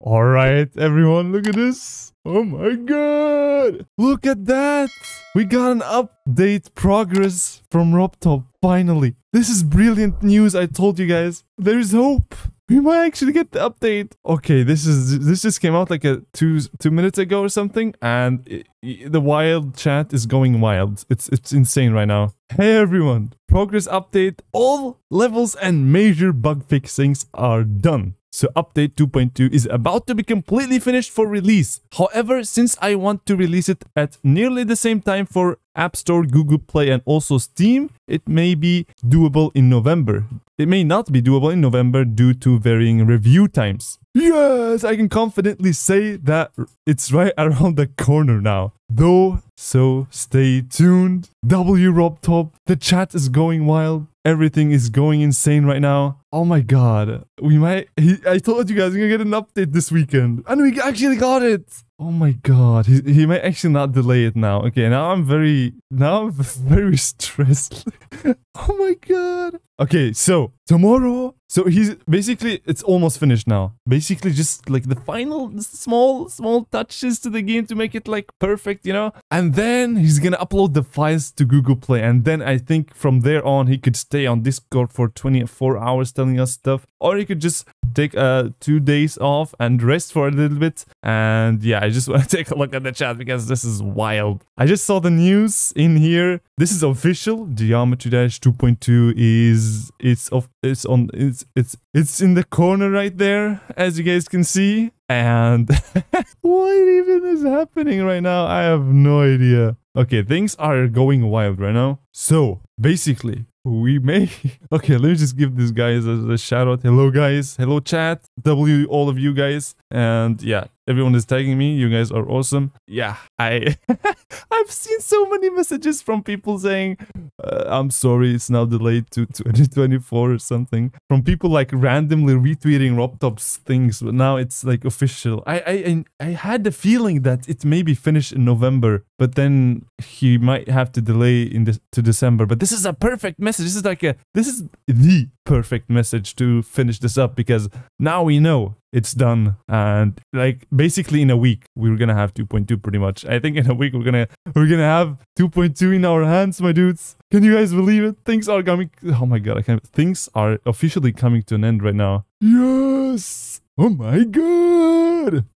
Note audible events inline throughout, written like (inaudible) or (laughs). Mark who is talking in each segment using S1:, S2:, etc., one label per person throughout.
S1: All right, everyone, look at this. Oh my god. Look at that. We got an update progress from RobTop, finally. This is brilliant news, I told you guys. There is hope. We might actually get the update. Okay, this is this just came out like a two two minutes ago or something, and it, it- the wild chat is going wild. It's it's insane right now. Hey everyone, progress update. All levels and major bug fixings are done. So update 2.2 is about to be completely finished for release. However, since I want to release it at nearly the same time for App Store, Google Play and also Steam, it may be doable in November. It may not be doable in November due to varying review times. Yes, I can confidently say that it's right (laughs) around the corner now. Though, so stay tuned. W RobTop, the chat is going wild. Everything is going insane right now. Oh my god. We might he, I told you guys we're gonna get an update this weekend. And we actually got it. Oh my god. He, he might actually not delay it now. Okay, now I'm very now I'm (laughs) very stressed. (laughs) oh my god. Okay, so tomorrow so he's basically it's almost finished now. Basically just like the final small small touches to the game to make it like perfect, you know? And then he's to upload the files to Google Play and then I think from there on he could stay on Discord for 24 hours telling us stuff or he could just take uh 2 days off and rest for a little bit. And yeah, I just (laughs) want to take a look at the chat because this is wild. I just saw the news in here. This is official. Geometry Dash 2.2 is it's of it's on it's it's it's in the corner right there as you guys can see. And (laughs) what even is happening right now? I have no idea. Okay, things are going wild right now. So basically, we may (laughs) okay let me just give these guys a, a shout out hello guys hello chat w all of you guys and yeah everyone is tagging me you guys are awesome yeah i (laughs) i've seen so many messages from people saying uh, i'm sorry it's now delayed to (laughs) 2024 or something. From people like randomly retweeting robtop's things but now it's like official. I i i had the feeling that it may be finished in november but then he might have to delay in to december. But this is a perfect message. This is like a this is the perfect message to finish this up because now we know it's done. And like basically in a week we're gonna have 2.2 pretty much. I think in a week we're gonna we're gonna have 2.2 in our hands my dudes. Can you guys believe it? Things are coming oh my god i can't things are officially coming to an end right now. Yes oh my god. (laughs)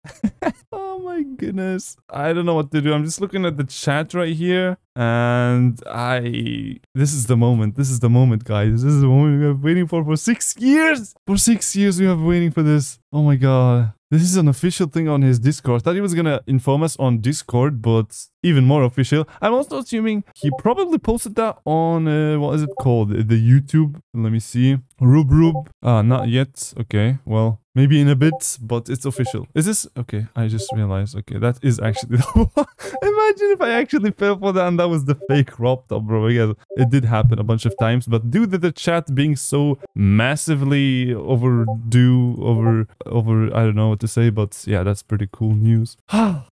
S1: Oh my goodness. I don't know what to do. I'm just looking at the chat right here and i this is the moment. This is the moment guys. This is the moment we have been waiting for for six years. For six years we have been waiting for this. Oh my god this is an official thing on his discord. Thought he was gonna inform us on discord but even more official. I'm also assuming he probably posted that on uh, what is it called? The youtube. Let me see. Rub rub. Ah not yet. Okay well maybe in a bit but it's official. Is this okay i just realized okay that is actually (laughs) imagine if i actually fell for that and that was the fake RobTop bro. Because it did happen a bunch of times but due to the chat being so massively overdue over over i don't know what to say but yeah that's pretty cool news. (sighs)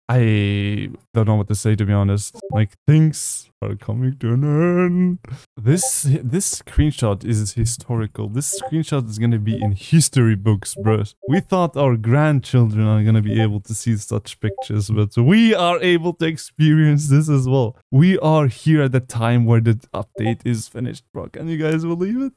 S1: I don't know what to say to be honest. Like things an end this this screenshot is historical. This screenshot is gonna be in history books bros we thought our grandchildren are gonna be able to see such pictures but we are able to experience this as well. We are here at the time where the update is finished bro can you guys believe it?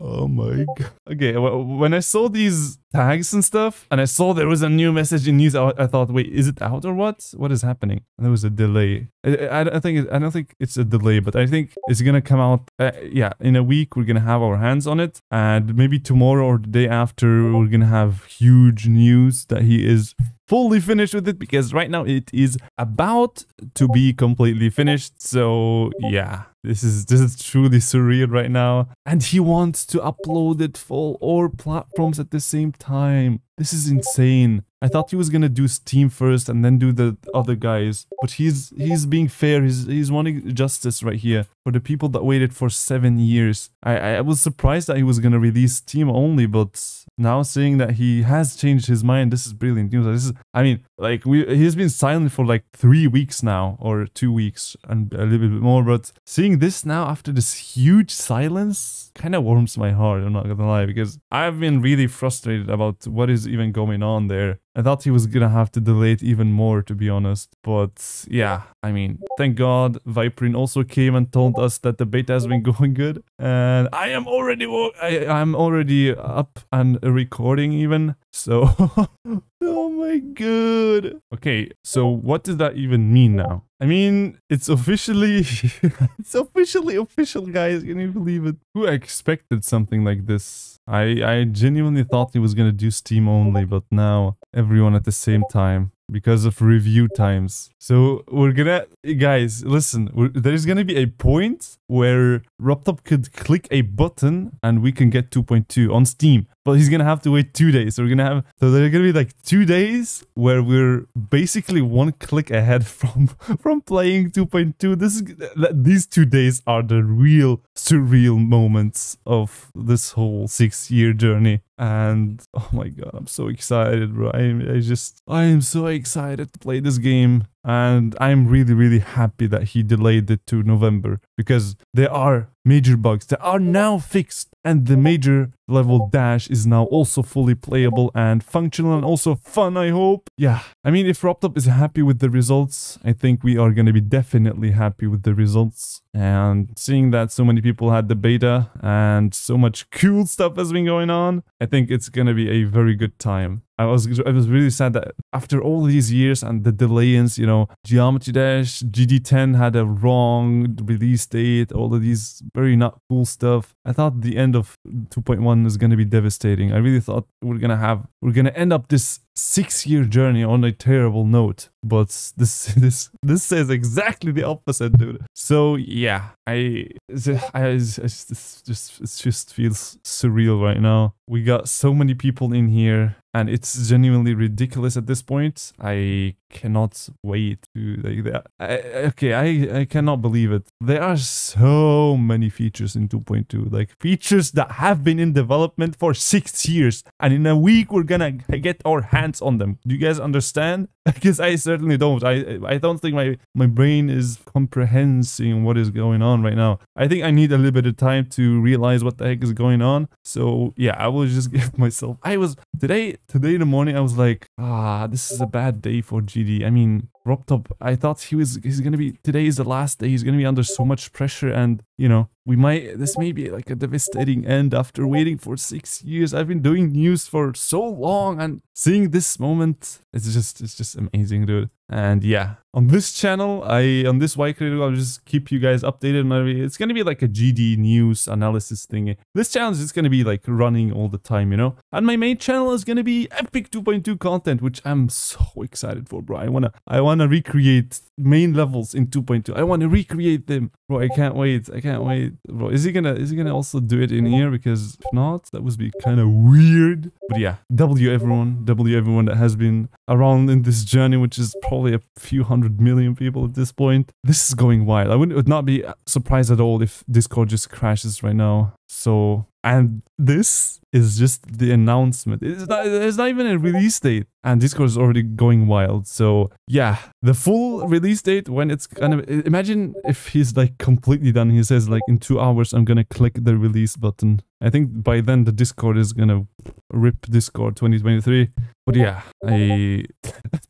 S1: Oh my god okay wh- when i saw these tags and stuff and i saw there was a new message in news. I, thought wait is it out or what? What is happening? And there was a delay. I, I, I think it, i don't think it's a delay but i think it's gonna come out uh, yeah in a week we're gonna have our hands on it and maybe tomorrow or the day after we're gonna have huge news that he is fully finished with it because right now it is about to be completely finished. So yeah this is this is truly surreal right now. And he wants to upload it for all platforms at the same time. This is insane I thought he was gonna do Steam first and then do the other guys, but he's he's being fair. He's he's wanting justice right here for the people that waited for seven years. I I was surprised that he was gonna release Steam only, but now seeing that he has changed his mind, this is brilliant news. This is I mean like we he's been silent for like three weeks now or two weeks and a little bit more, but seeing this now after this huge silence kind of warms my heart. I'm not gonna lie because I've been really frustrated about what is even going on there I thought he was gonna have to delay it even more, to be honest. But yeah, I mean, thank God Viprin also came and told us that the beta has been (laughs) going good. And I am already, I, I'm already up and recording even. So, (laughs) oh my god. Okay, so what does that even mean now? I mean, it's officially, (laughs) it's officially official, guys. Can you believe it? Who expected something like this? I, I genuinely thought he was gonna do Steam only, but now everyone at the same time because of review times. So we're gonna, guys, listen, there's gonna be a point where RobTop could click a button and we can get 2.2 on Steam. But he's gonna have to wait two days. So we're gonna have, so there are gonna be like two days where we're basically one click ahead (laughs) from from playing 2.2. This is, these two days are the real surreal moments of this whole six year journey and oh my god i'm so excited bro. I, I just i am so excited to play this game and i'm really really happy that he delayed it to november because there are major bugs that are now fixed and the major level dash is now also fully playable and functional and also fun I hope. Yeah, I mean if RobTop is happy with the results, I think we are going to be definitely happy with the results. And seeing that so many people had the beta and so much cool stuff has been going on, I think it's going to be a very good time. I was I was really sad that after all these years and the delays, you know, Geometry Dash, GD10 had a wrong release date, all of these very not cool stuff. I thought the end of 2.1 is going to be devastating. I really thought we're going to have we're going to end up this six year journey on a terrible note but this (laughs) this this says exactly the opposite dude. So yeah i i, I just, just it just feels surreal right now. We got so many people in here and it's genuinely ridiculous at this point. I cannot wait to like that I, okay i i cannot believe it. There are so many features in 2.2 like features that have been in development for six years and in a week we're gonna get our hands on them. Do you guys understand? (laughs) Because I certainly don't. I I don't think my my brain is comprehending what is going on right now. I think I need a little bit of time to realize what the heck is going on. So yeah, I will just (laughs) give myself. I was today today in the morning. I was like, ah, this is a bad day for GD. I mean, RobTop, I thought he was he's gonna be today is the last day. He's gonna be under so much pressure, and you know we might this may be like a devastating end after waiting for six years. I've been doing news for so long, and seeing this moment, it's just it's just amazing, dude. And yeah, on this channel, I on this critical, I'll just keep you guys updated. It's gonna be like a GD news analysis thing. This channel is just gonna be like running all the time, you know. And my main channel is gonna be Epic 2.2 content, which I'm so excited for, bro. I wanna I wanna recreate main levels in 2.2. I wanna recreate them, bro. I can't wait. I can't wait, bro. Is he gonna is he gonna also do it in here? Because if not, that would be kind of weird. But yeah, W everyone, W everyone that has been around in this journey, which is probably a few hundred million people at this point. This is going wild. I would, would not be surprised at all if Discord just crashes right now. So, and this is just the announcement. It's not, it's not even a release date. And Discord is already going wild. So yeah, the full release date when it's kind of, imagine if he's like completely done. He says like in two hours, I'm going to click the release button. I think by then the Discord is going to rip Discord 2023. But yeah, I (laughs)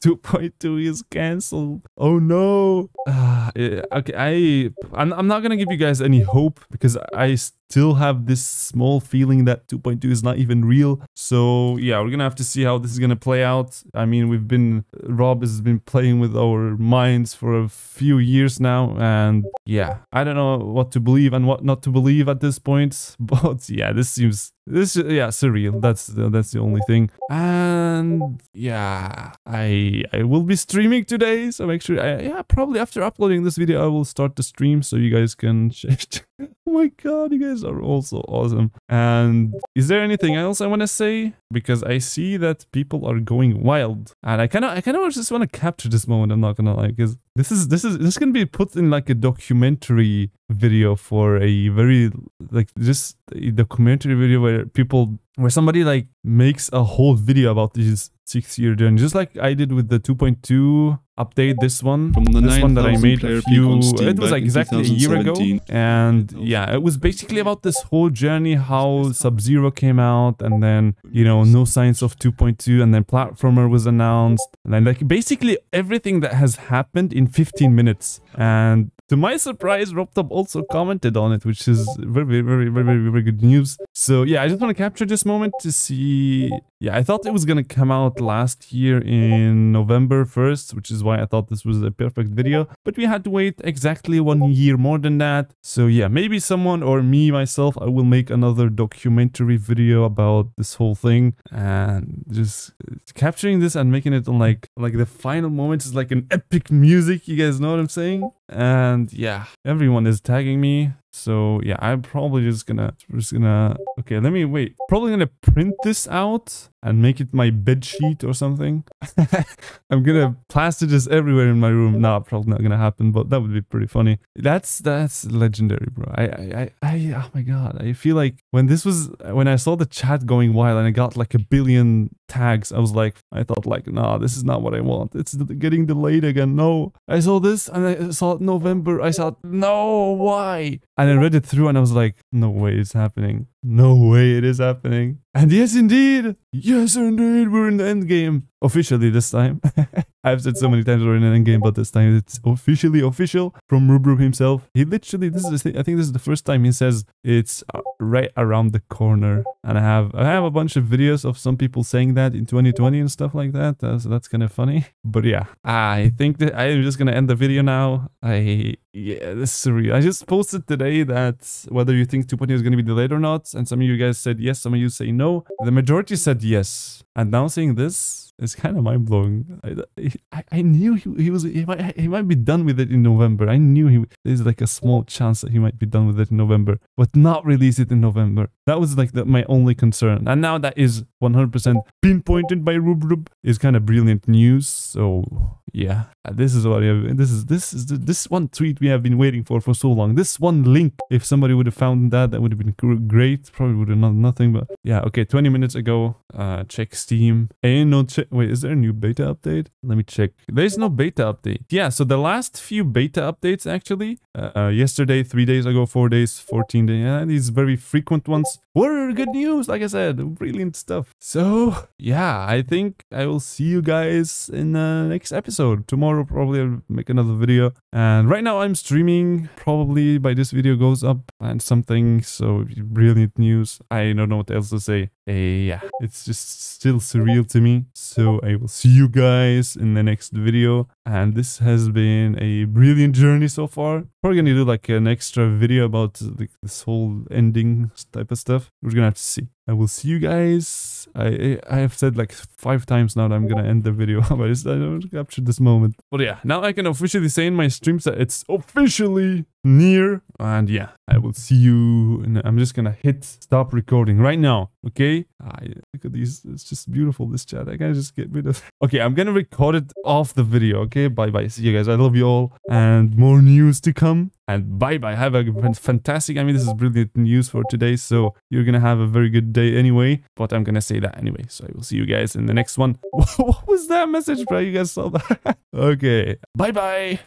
S1: 2.2 is cancelled. Oh no. (sighs) Uh, okay, I I'm, I'm not going to give you guys any hope because I still have this small feeling that 2.2 is not even real. So yeah, we're gonna have to see how this is gonna play out. I mean, we've been, Rob has been playing with our minds for a few years now. And yeah, I don't know what to believe and what not to believe at this point. (laughs) But yeah, this seems this yeah surreal. That's that's the only thing. And yeah i i will be streaming today so make sure I, yeah probably after uploading this video i will start the stream so you guys can (laughs) check. oh my god you guys are also awesome and is there anything else i want to say? Because i see that people are going wild. And i kind of i kind of just want to capture this moment i'm not gonna lie because this is this is this can be put in like a documentary video for a very like just a documentary video where people where somebody like makes a whole video about this six year journey, just like I did with the 2.2 update. This one,
S2: From the
S1: this one that I made a few. It was like exactly a year ago, and yeah, it was basically about this whole journey, how Sub Zero came out, and then you know no signs of 2.2, and then platformer was announced, and then like basically everything that has happened in 15 minutes, and. To my surprise, RobTop also commented on it, which is very, very, very, very, very, good news. So yeah, I just want to capture this moment to see. Yeah, I thought it was gonna come out last year in November 1st, which is why I thought this was a perfect video. But we had to wait exactly one year more than that. So yeah, maybe someone or me myself, I will make another documentary video about this whole thing and just capturing this and making it on like like the final moments is like an epic music. You guys know what I'm saying? And yeah, everyone is tagging me. So yeah, I'm probably just gonna just gonna okay, let me wait. Probably gonna print this out and make it my bed sheet or something. (laughs) I'm gonna plaster this everywhere in my room. Nah, probably not gonna happen, but that would be pretty funny. That's that's legendary, bro. I I I, I oh my god. I feel like when this was when I saw the chat going wild and I got like a billion tags, I was like, I thought like, nah, this is not what I want. It's getting delayed again. No. I saw this and I saw November. I thought, no, why? And I read it through and I was like, no way it's happening. No way it is happening. And yes, indeed. Yes, indeed. We're in the end game. Officially this time. (laughs) I've said so many times we're in an end game, but this time it's officially official from Rubrub himself. He literally, this is, I think this is the first time he says it's uh, right around the corner. And I have, I have a bunch of videos of some people saying that in 2020 and stuff like that. Uh, so that's kind of funny. (laughs) But yeah, I think that I'm just gonna end the video now. I, yeah, this is surreal. I just posted today that whether you think 2.0 is gonna be delayed or not, and some of you guys said yes, some of you say no. The majority said yes. And now saying this is kind of mind blowing. I, I, I knew he, he was he might he might be done with it in November. I knew he there's like a small chance that he might be done with it in November, but not release it in November. That was like the, my only concern. And now that is 100% pinpointed by Rubrub is kind of brilliant news. So yeah, this is what have, this is this is the, this one tweet we have been waiting for for so long. This one link. If somebody would have found that, that would have been great. Probably would have done nothing, but yeah. Okay, 20 minutes ago, uh, check Steam. And no check. Wait, is there a new beta update? Let me check. There's no beta update. Yeah, so the last few beta updates actually, uh, uh, yesterday, three days ago, four days, 14 days, yeah, these very frequent ones were good news. Like I said, brilliant stuff. So yeah, I think I will see you guys in the next episode. Tomorrow, probably I'll make another video. And right now I'm streaming. Probably by this video goes up and something. So brilliant news. I don't know what else to say. Uh, yeah, it's just still surreal to me. So I will see you guys in the next video. And this has been a brilliant journey so far. Probably gonna do like an extra video about like this whole ending type of stuff. We're gonna have to see. I will see you guys. I I have said like five times now that I'm gonna end the video, (laughs) but I don't capture this moment. But yeah, now I can officially say in my streams that it's officially near. And yeah, I will see you. And I'm just gonna hit stop recording right now. Okay? I look at these. It's just beautiful. This chat. I gotta just get rid of. (laughs) Okay, I'm gonna record it off the video. Okay? Bye bye. See you guys. I love you all. And more news to come. And bye bye. Have a fantastic. I mean, this is brilliant news for today. So you're gonna have a very good day anyway. But I'm gonna say that anyway. So I will see you guys in the next one. (laughs) what was that message, bro? You guys saw that? (laughs) okay. Bye bye.